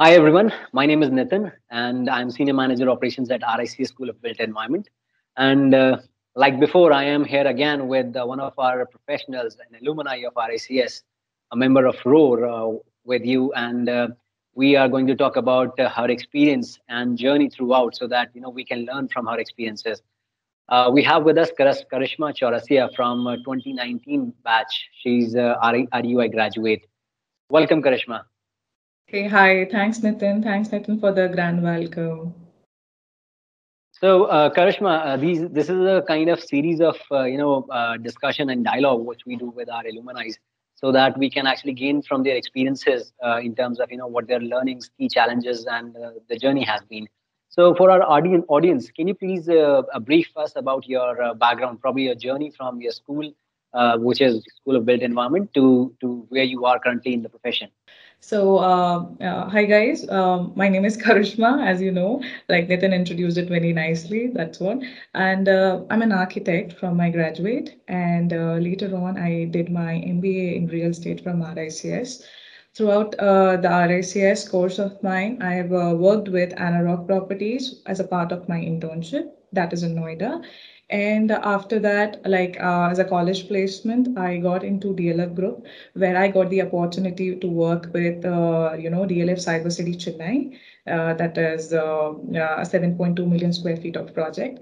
Hi, everyone. My name is Nitin, and I'm Senior Manager Operations at RICS School of Built Environment. And uh, like before, I am here again with uh, one of our professionals, an alumni of RICS, a member of ROAR, uh, with you. And uh, we are going to talk about uh, her experience and journey throughout so that you know we can learn from her experiences. Uh, we have with us Karishma Chourasia from uh, 2019 batch. She's a RUI graduate. Welcome, Karishma. Hey, hi. Thanks, Nitin. Thanks, Nitin, for the grand welcome. So, uh, Karishma, uh, these this is a kind of series of uh, you know uh, discussion and dialogue which we do with our alumni, so that we can actually gain from their experiences uh, in terms of you know what their learnings, key challenges, and uh, the journey has been. So, for our audience, audience, can you please brief us about your background, probably your journey from your school, which is School of Built Environment, to to where you are currently in the profession? So, uh, uh, hi guys, um, my name is Karishma, as you know, like Nitin introduced it very nicely, that's one. And uh, I'm an architect from my graduate. And uh, later on, I did my MBA in real estate from RICS. Throughout uh, the RICS course of mine, I have uh, worked with Anarock Properties as a part of my internship, that is in Noida. And after that, like uh, as a college placement, I got into DLF Group, where I got the opportunity to work with, uh, you know, DLF Cyber City Chennai. Uh, that is uh, a 7.2 million square feet of project.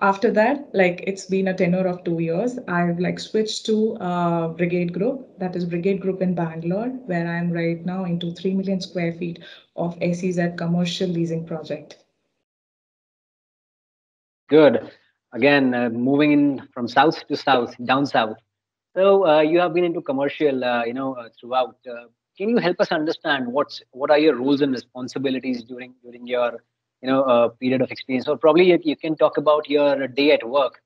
After that, like it's been a tenure of two years, I've like switched to uh, Brigade Group, that is Brigade Group in Bangalore, where I'm right now into 3 million square feet of SEZ commercial leasing project. Good again uh, moving in from south to south down south. So uh, you have been into commercial uh, you know uh, throughout. Uh, can you help us understand what's what are your roles and responsibilities during during your you know uh, period of experience? Or probably you, you can talk about your day at work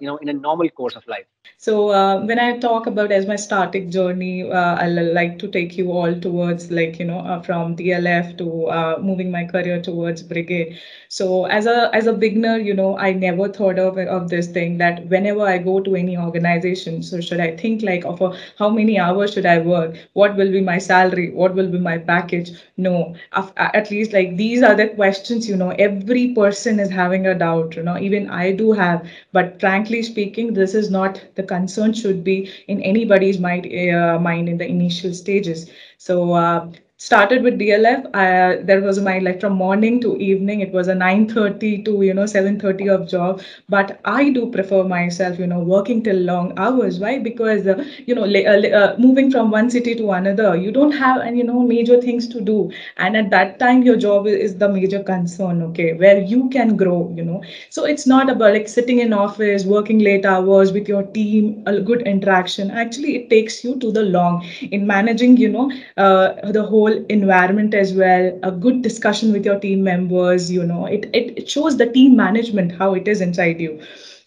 you know in a normal course of life so uh, when i talk about as my starting journey uh, i like to take you all towards like you know uh, from dlf to uh, moving my career towards brigade. So as a as a beginner you know i never thought of of this thing that whenever i go to any organization so should i think like of a, how many hours should i work? What will be my salary? What will be my package? No. At least like these are the questions you know every person is having a doubt you know even i do have. But frankly speaking, this is not the concern should be in anybody's mind, uh, mind in the initial stages. So uh, started with DLF. Uh, there was my like from morning to evening. It was a 9:30 to you know 7:30 of job. But I do prefer myself, you know, working till long hours. Why? Because uh, you know, uh, uh, moving from one city to another, you don't have and you know major things to do. And at that time, your job is the major concern. Okay, where you can grow. You know, so it's not about like sitting in office, working late hours with your team, a good interaction. Actually, it takes you to the long in managing. You know, uh, the whole whole environment as well a good discussion with your team members you know. It, it, it shows the team management how it is inside you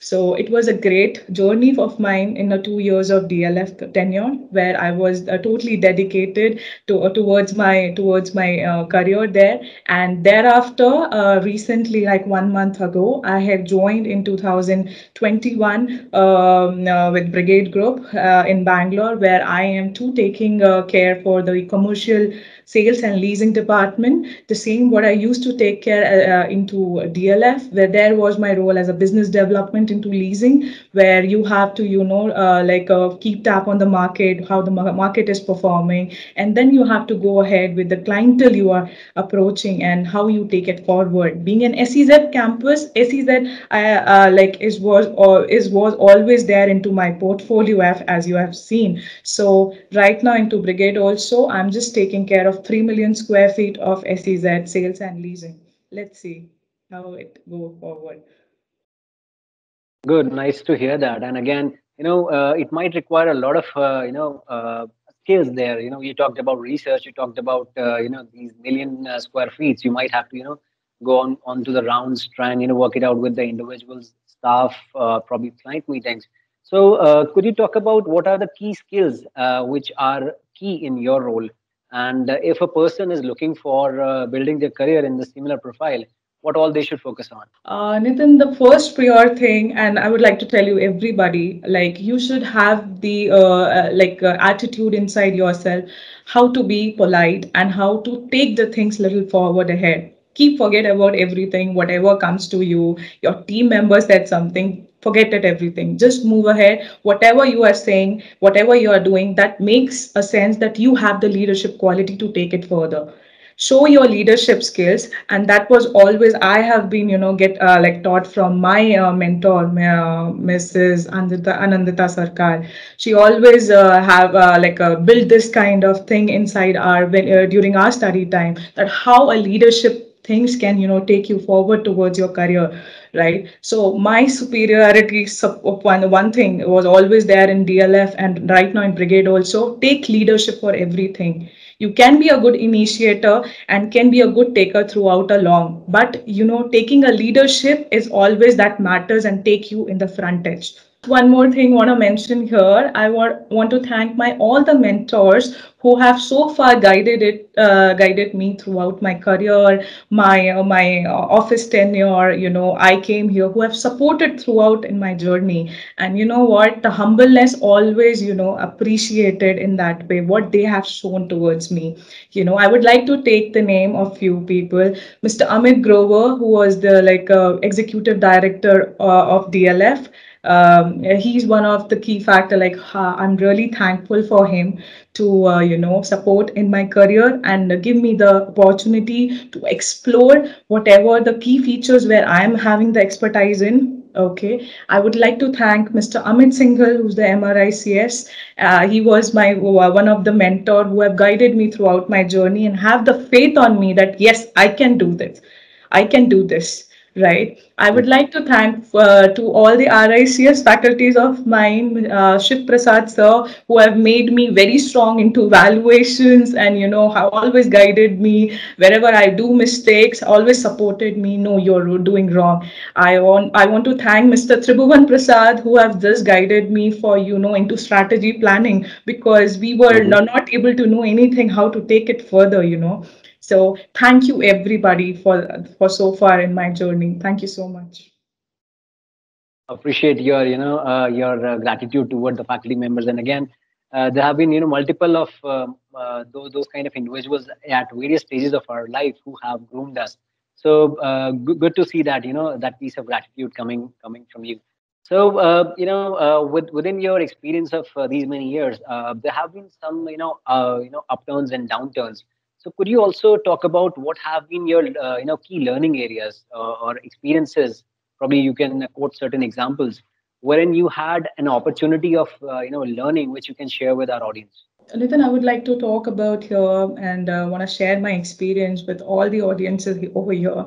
so it was a great journey of mine in the two years of DLF tenure, where I was uh, totally dedicated to uh, towards my towards my uh, career there. And thereafter, uh, recently, like one month ago, I have joined in 2021 um, uh, with Brigade Group uh, in Bangalore, where I am too taking care for the commercial sales and leasing department. The same what I used to take care into DLF, where there was my role as a business development into leasing, where you have to, you know, uh, like uh, keep tap on the market, how the market is performing, and then you have to go ahead with the clientele you are approaching and how you take it forward. Being an SEZ campus, SEZ uh, like is was or is was always there into my portfolio as you have seen. So right now into Brigade also, I'm just taking care of 3 million square feet of SEZ sales and leasing. Let's see how it go forward. Good, nice to hear that. And again, you know, uh, it might require a lot of, uh, you know, uh, skills there. You know, you talked about research, you talked about, uh, you know, these million uh, square feet. You might have to, you know, go on onto the rounds, try and, you know, work it out with the individuals, staff, uh, probably client meetings. So, could you talk about what are the key skills which are key in your role and if a person is looking for building their career in the similar profile, what all they should focus on? Uh, Nitin, the first prior thing, and I would like to tell you, everybody, like you should have the uh, uh, like uh, attitude inside yourself, how to be polite and how to take the things little forward ahead. Keep forget about everything, whatever comes to you. Your team member said something, forget it everything just move ahead whatever you are saying whatever you are doing that makes a sense that you have the leadership quality to take it further show your leadership skills. And that was always i have been you know get uh, like taught from my uh, mentor uh, mrs anandita anandita sarkar. She always uh, have uh, like uh, built this kind of thing inside our during our study time that how a leadership things can you know take you forward towards your career right? So my superiority one one thing was always there in dlf and right now in brigade also. Take leadership for everything you can be a good initiator and can be a good taker throughout a long but you know taking a leadership is always that matters and take you in the front edge one more thing I want to mention here. I want, want to thank my all the mentors who have so far guided it, uh, guided me throughout my career, my uh, my office tenure. You know, I came here who have supported throughout in my journey. And you know what, the humbleness always, you know, appreciated in that way. What they have shown towards me. You know, I would like to take the name of few people. Mr. Amit Grover, who was the like uh, executive director uh, of DLF um, he's one of the key factor like i'm really thankful for him to uh, you know support in my career and give me the opportunity to explore whatever the key features where i am having the expertise in Okay, I would like to thank Mr. Amit Singhal, who's the MRICS. Uh, he was my uh, one of the mentor who have guided me throughout my journey and have the faith on me that yes, I can do this. I can do this right? I would like to thank uh, to all the RICS faculties of mine, uh, Shiv Prasad sir, who have made me very strong into valuations and, you know, have always guided me wherever I do mistakes, always supported me. No, you're doing wrong. I want, I want to thank Mr. Tribhuvan Prasad, who have just guided me for, you know, into strategy planning because we were mm -hmm. not able to know anything, how to take it further, you know. So thank you everybody for for so far in my journey. Thank you so much. Appreciate your you know uh, your uh, gratitude toward the faculty members. And again, uh, there have been you know multiple of um, uh, those those kind of individuals at various stages of our life who have groomed us. So uh, good, to see that you know that piece of gratitude coming coming from you. So uh, you know, uh, with, within your experience of uh, these many years, there have been some you know you know upturns and downturns. So could you also talk about what have been your uh, you know key learning areas uh, or experiences? Probably you can quote certain examples wherein you had an opportunity of uh, you know learning which you can share with our audience. Nitin, I would like to talk about here and uh, want to share my experience with all the audiences over here.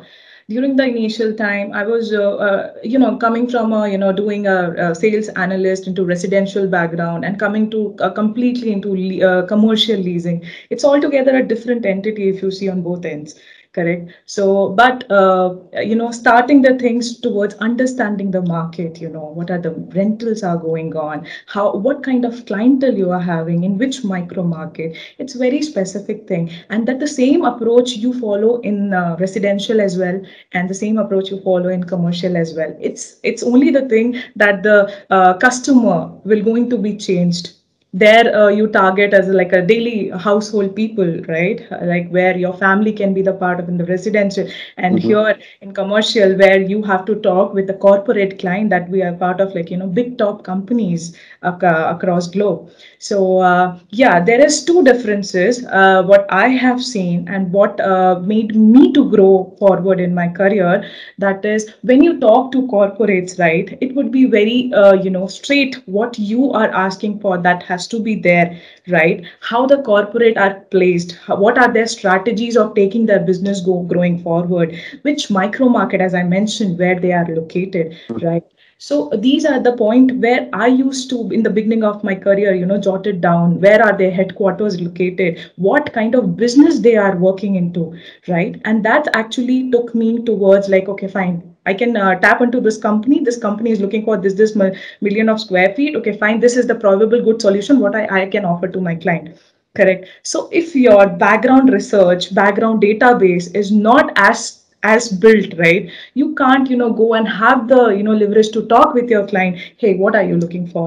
During the initial time i was uh, uh, you know coming from a you know doing a, a, sales analyst into residential background and coming to uh, completely into uh, commercial leasing. It's altogether a different entity if you see on both ends correct. So but uh, you know starting the things towards understanding the market you know what are the rentals are going on how what kind of clientele you are having in which micro market it's very specific thing. And that the same approach you follow in uh, residential as well and the same approach you follow in commercial as well. It's it's only the thing that the uh, customer will going to be changed there uh, you target as like a daily household people right? Like where your family can be the part of in the residential. And mm-hmm. here in commercial where you have to talk with the corporate client that we are part of like you know big top companies ac- across globe. So uh, yeah there is two differences uh, what i have seen and what uh, made me to grow forward in my career. That is when you talk to corporates right it would be very uh, you know straight what you are asking for that has has to be there right? How the corporate are placed what are their strategies of taking their business go growing forward which micro market as i mentioned where they are located hmm. right? So these are the point where i used to in the beginning of my career you know jotted down. Where are their headquarters located? What kind of business they are working into right? And that actually took me towards like okay fine I can uh, tap into this company. This company is looking for this this million of square feet. Okay, fine. This is the probable good solution. What I, I can offer to my client. Correct. So if your background research, background database is not as as built right you can't you know go and have the you know leverage to talk with your client hey what are you looking for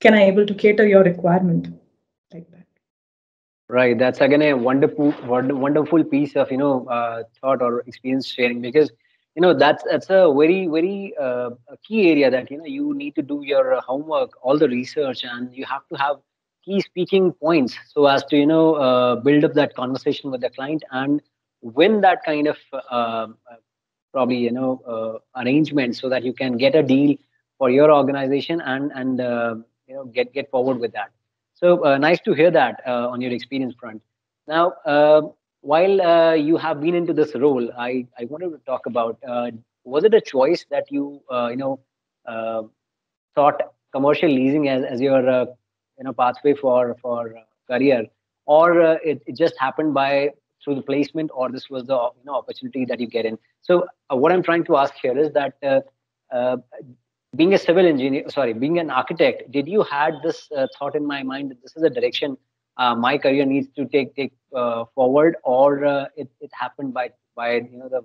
can i able to cater your requirement like that right that's again a wonderful wonderful piece of you know uh, thought or experience sharing because you know that's that's a very very uh, key area that you know you need to do your homework all the research and you have to have key speaking points so as to you know uh, build up that conversation with the client and win that kind of uh, probably you know uh, arrangement so that you can get a deal for your organization and and uh, you know get get forward with that. So uh, nice to hear that on your experience front. Now while uh, you have been into this role, I, I wanted to talk about uh, was it a choice that you uh, you know uh, thought commercial leasing as, as your uh, you know pathway for for career, or uh, it, it just happened by through the placement, or this was the you know opportunity that you get in. So what I'm trying to ask here is that being a civil engineer, sorry, being an architect, did you had this thought in my mind that this is a direction uh, my career needs to take take uh, forward, or uh, it, it happened by by you know the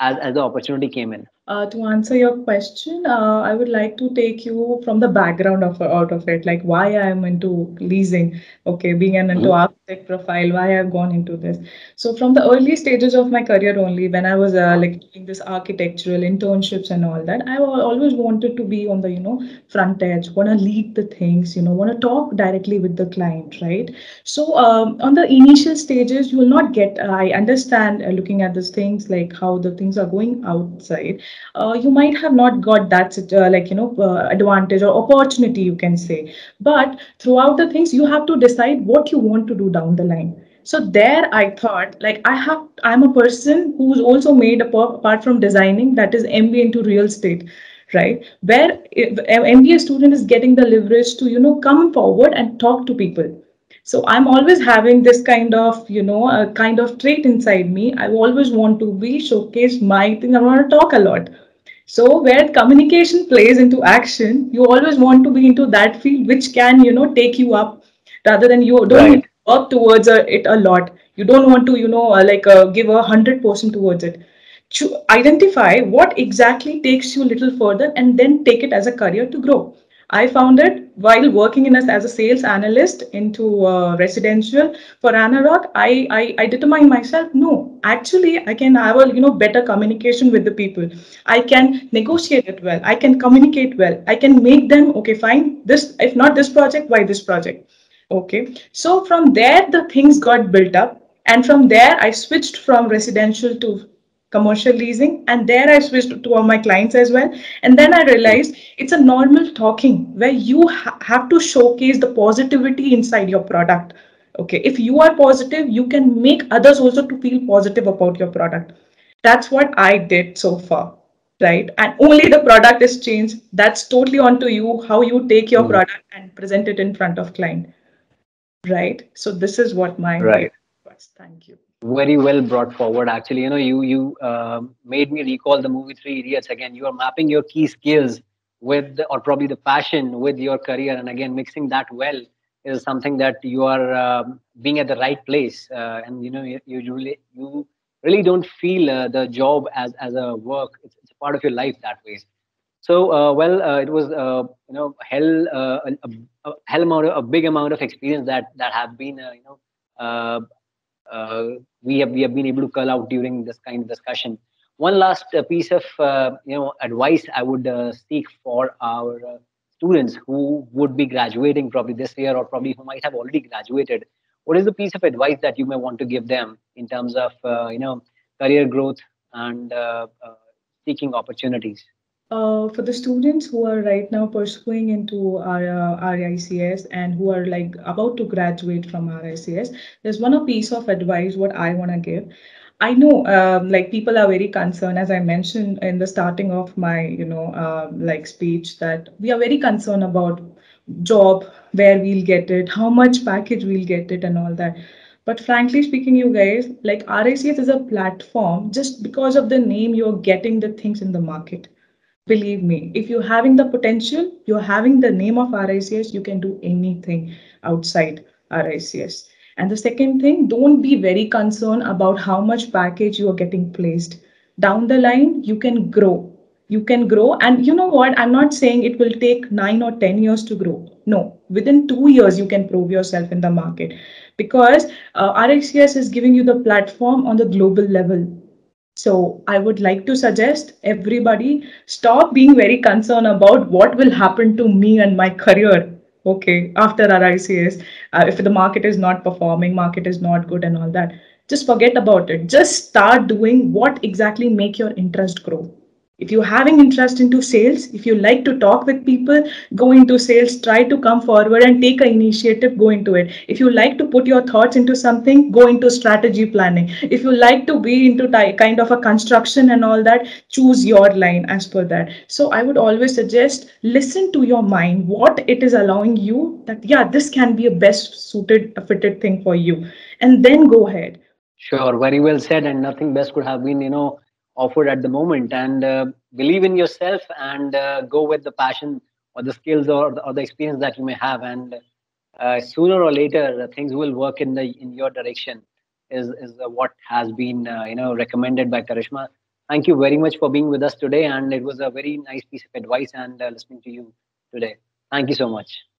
as as the opportunity came in. Uh, to answer your question, uh, I would like to take you from the background of out of it, like why I am into leasing. Okay, being an into mm-hmm. architect profile, why I've gone into this. So from the early stages of my career only, when I was uh, like doing this architectural internships and all that, I always wanted to be on the you know front edge, want to lead the things, you know, want to talk directly with the client, right? So um, on the initial stages, you will not get. I understand uh, looking at these things like how the things are going outside uh, you might have not got that uh, like you know uh, advantage or opportunity you can say. But throughout the things you have to decide what you want to do down the line. So there i thought like i have i'm a person who's also made apart from designing that is mba into real estate right? Where mba student is getting the leverage to you know come forward and talk to people so i'm always having this kind of you know a kind of trait inside me. I always want to be showcase my thing. I want to talk a lot. So where communication plays into action you always want to be into that field which can you know take you up rather than you don't right. work towards uh, it a lot. You don't want to you know uh, like uh, give a hundred percent towards it. To identify what exactly takes you a little further and then take it as a career to grow I found it while working in as, as a sales analyst into uh, residential for Anarock. I, I I determined myself no, actually I can have a you know better communication with the people. I can negotiate it well. I can communicate well. I can make them okay fine. This if not this project, why this project? Okay. So from there the things got built up, and from there I switched from residential to commercial leasing and there i switched to all my clients as well. And then i realized it's a normal talking where you ha- have to showcase the positivity inside your product. Okay if you are positive you can make others also to feel positive about your product. That's what i did so far right? And only the product is changed. That's totally onto you how you take your mm. product and present it in front of client right? So this is what my right. was thank you very well brought forward. Actually you know you you uh, made me recall the movie three idiots again. You are mapping your key skills with or probably the passion with your career. And again mixing that well is something that you are uh, being at the right place uh, and you know you, you really you really don't feel uh, the job as as a work. It's, it's, part of your life that way. So uh, well uh, it was you know hell a, a, hell amount of, a big amount of experience that that have been you know we have we have been able to call out during this kind of discussion. One last uh, piece of uh, you know advice I would seek for our students who would be graduating probably this year or probably who might have already graduated what is the piece of advice that you may want to give them in terms of uh, you know career growth and uh, uh, seeking opportunities uh, for the students who are right now pursuing into our uh, RICS and who are like about to graduate from RICS, there's one piece of advice what I want to give. I know, um, like people are very concerned, as I mentioned in the starting of my, you know, uh, like speech, that we are very concerned about job, where we'll get it, how much package we'll get it, and all that. But frankly speaking, you guys, like RICS is a platform just because of the name, you're getting the things in the market believe me if you're having the potential you're having the name of rics you can do anything outside rics And the second thing, don't be very concerned about how much package you are getting placed. Down the line, you can grow. You can grow. And you know what? I'm not saying it will take nine or 10 years to grow. No, within two years, you can prove yourself in the market because uh, RICS is giving you the platform on the global level so I would like to suggest everybody stop being very concerned about what will happen to me and my career. Okay, after RICS, uh, if the market is not performing, market is not good and all that, just forget about it. Just start doing what exactly make your interest grow if you're having interest into sales if you like to talk with people go into sales try to come forward and take an initiative go into it. If you like to put your thoughts into something go into strategy planning. If you like to be into kind of a construction and all that choose your line as per that. So i would always suggest listen to your mind what it is allowing you that yeah this can be a best suited a fitted thing for you. And then go ahead. Sure very well said and nothing best could have been you know offered at the moment. And uh, believe in yourself and uh, go with the passion or the skills or the, or the experience that you may have. And uh, sooner or later things will work in the in your direction is is what has been uh, you know recommended by karishma. Thank you very much for being with us today. And it was a very nice piece of advice and uh, listening to you today. Thank you so much